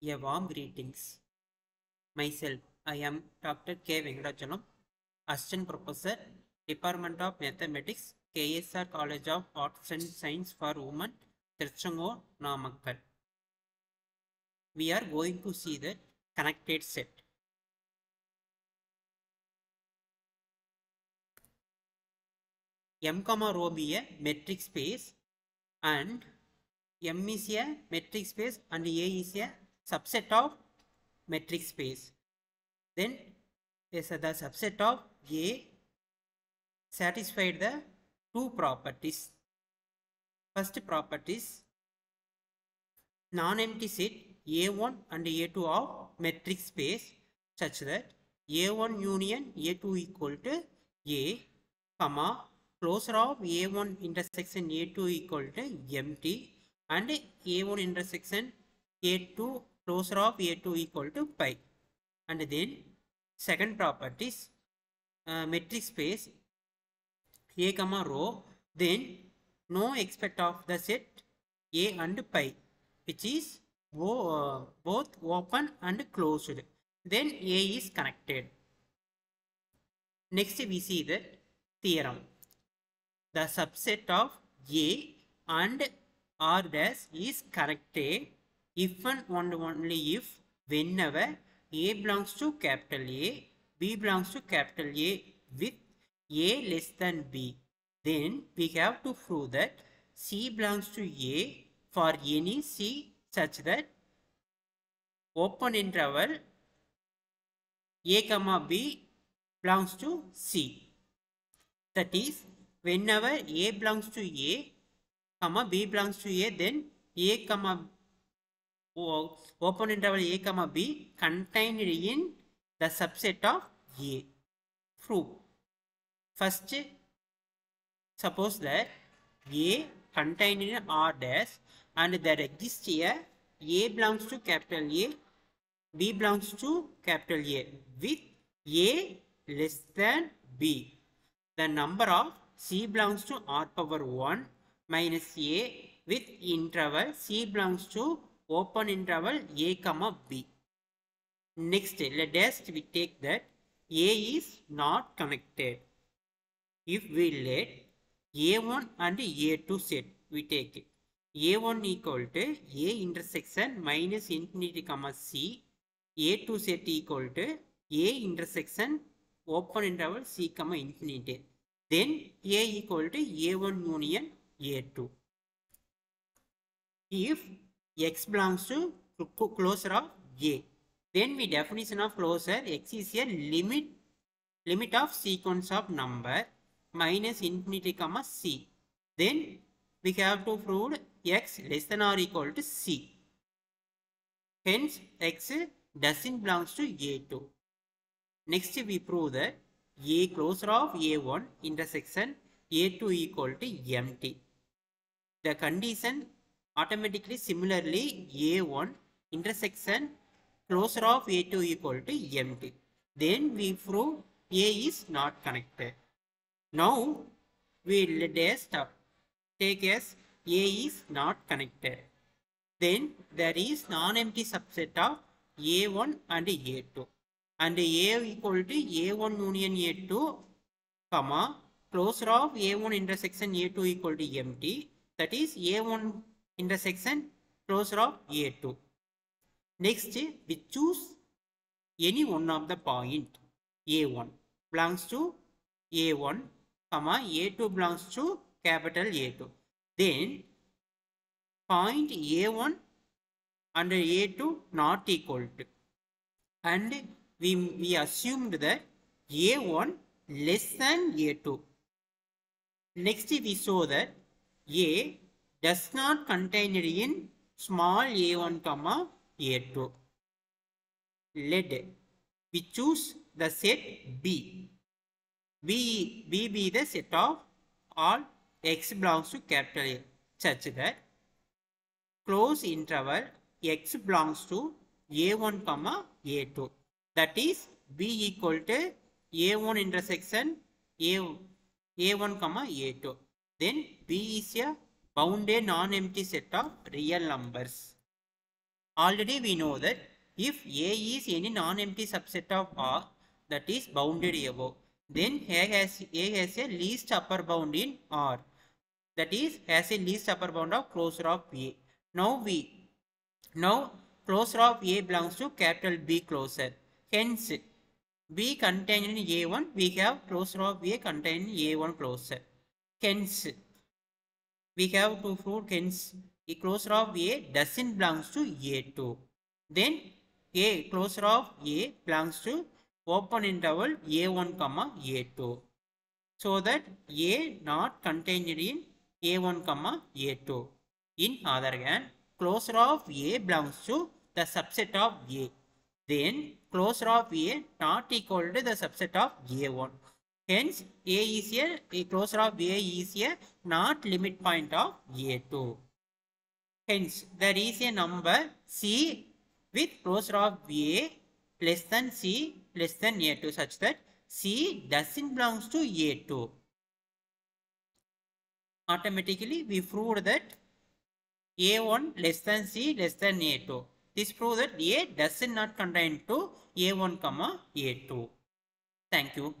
A warm greetings. Myself, I am Dr. K. Venkatachalam, Assistant Professor, Department of Mathematics, KSR College of Arts and Science for Women, Tiruchengode, Namakkal. We are going to see the connected set. M rho be a metric space and M is a metric space and A is a subset of metric space. Then is the subset of A satisfied the two properties. First properties non-empty set A1 and A2 of metric space such that A1 union A2 equal to A, comma closure of A1 intersection A2 equal to empty and A1 intersection A2 closure of A2 equal to pi. And then second properties uh, metric space A comma rho then no expect of the set A and pi which is bo- uh, both open and closed. Then A is connected. Next we see the theorem. The subset of A and R dash is connected if and only if whenever A belongs to capital A, B belongs to capital A with A less than B. Then we have to prove that C belongs to A for any C such that open interval A comma B belongs to C. That is whenever A belongs to A comma B belongs to A then A comma open interval A comma B contained in the subset of A. Prove. First suppose that A contained in R dash and there exists a A belongs to capital A, B belongs to capital A with A less than B. The number of C belongs to R power 1 minus A with interval C belongs to open interval A comma B. Next, let us we take that A is not connected. If we let A1 and A2 set, we take it. A1 equal to A intersection minus infinity comma C. A2 set equal to A intersection open interval C comma infinity. Then A equal to A1 union A2. If X belongs to closure of A, then we definition of closure X is a limit limit of sequence of number minus infinity comma C. Then we have to prove X less than or equal to C. Hence X doesn't belongs to A2. Next we prove that A closure of A1 intersection A2 equal to empty. The condition automatically similarly A1 intersection closure of A2 equal to empty. Then we prove A is not connected. Now we let us stop. Take as A is not connected. Then there is non-empty subset of A1 and A2. And A equal to A1 union A2, comma, closure of A1 intersection A2 equal to empty. That is A1 intersection closure of A2. Next, we choose any one of the point A1 belongs to A1, comma, A2 belongs to capital A2. Then point A1 and A2 not equal to. And we, we assumed that A1 less than A2. Next we show that A does not contain in small a1 comma a2. Let we choose the set B. B, B be the set of all x belongs to capital A such that close interval x belongs to a1 comma a2. That is B equal to a1 intersection a, a1 comma a2. Then B is a bounded non-empty set of real numbers. Already we know that if A is any non-empty subset of R that is bounded above, then A has, A has a least upper bound in R. That is has a least upper bound of closure of A. Now we, now closure of A belongs to capital B closure. Hence, B contained in A1, we have closure of A contained in A1 closure. Hence, we have to prove hence a closure of A doesn't belongs to A2. Then A closure of A belongs to open interval A1 comma A2. So that A not contained in A1 comma A2. In other hand, closure of A belongs to the subset of A. Then closure of A not equal to the subset of A1. Hence, A is a, a closure of A is a not limit point of A2. Hence, there is a number C with closure of A less than C less than A2 such that C doesn't belongs to A2. Automatically, we proved that A1 less than C less than A2. This proves that A does not contain to A1 comma A2. Thank you.